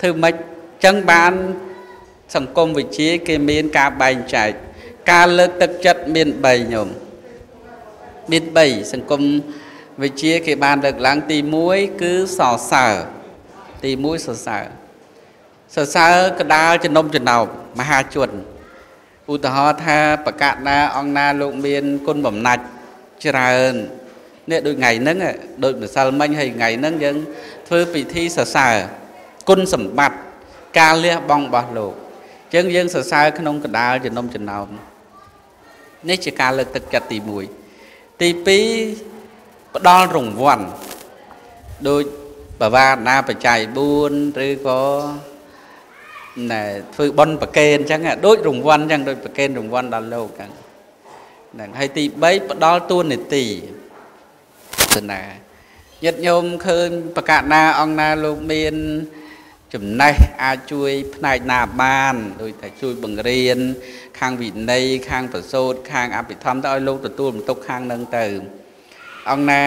ធ្វើម៉េចចឹងបានសង្គមវិជាគេមានការបែងចែកការលើកទឹកចិត្តមាន3ញោមមាន3សង្គមវិជាគេបានលើកឡើងទី1គឺសរសើរទី1សរសើរសរសើរកដាលចំណុំចំណោបមហាជនឧទាហរណ៍ថាបកណាអង្គណាលោកមានគុណបំណាច់ច្រើននេះដូចថ្ងៃហ្នឹងដូចម្សិលមិញហើយថ្ងៃហ្នឹងយើងធ្វើពិធីសរសើរ គុណសម្បត្តិការលះបង់របស់លោកអញ្ចឹងយើងសរសើរក្នុងកដាលចំណុំចំណោមនេះជាការលើកទឹកចិត្តទី1ទី2ផ្ដល់រង្វាន់ដូចបវាណាបច្ច័យ4ឬក៏ណែធ្វើបន់ប្រកេនអញ្ចឹងដូចរង្វាន់អញ្ចឹងដូចប្រកេនរង្វាន់ដល់លោកអញ្ចឹងហ្នឹងហើយទី3ផ្ដល់ទួនាទីសនាញាតិញោមឃើញបកណាអង្គណាលោកមាន ចំណេះអាចជួយផ្នែកណាបានដូចតែជួយបង្រៀន ខាងវិន័យខាងប្រសូតខាងអភិធម្មទៅឲ្យលោកទទួលបន្ទុកខាងនឹងទៅអង្គណា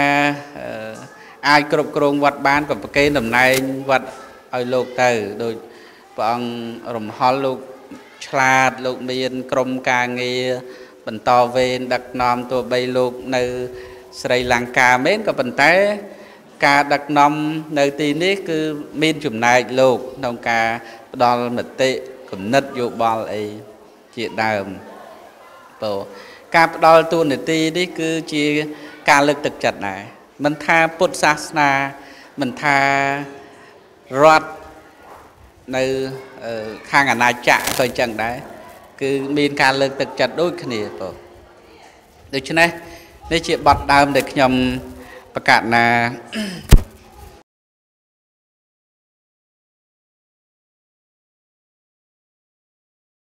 អាចគ្រប់គ្រងវត្តបានក៏ប្រកេនតំណែងវត្តឲ្យលោកទៅដូចព្រះអង្គរំហល់លោកឆ្លាតលោកមានក្រុមការងារបន្តវេនដឹកនាំទោះបីលោកនៅស្រីលង្កាមែនក៏ប៉ុន្តែ ការដឹកនាំនៅទីនេះគឺមានចំណែកលោកក្នុងការផ្ដល់មតិគណិតយោបល់អីជាដើមបើការផ្ដល់ទូនាទីនេះគឺជាការលើកទឹកចិត្តដែរមិនថាពុទ្ធសាសនាមិនថារដ្ឋនៅខាងអាណាចក្រក៏អញ្ចឹងដែរគឺមានការលើកទឹកចិត្តដូចគ្នាបងដូច្នេះនេះជាបទដើមដែលខ្ញុំ ប្រកាសណា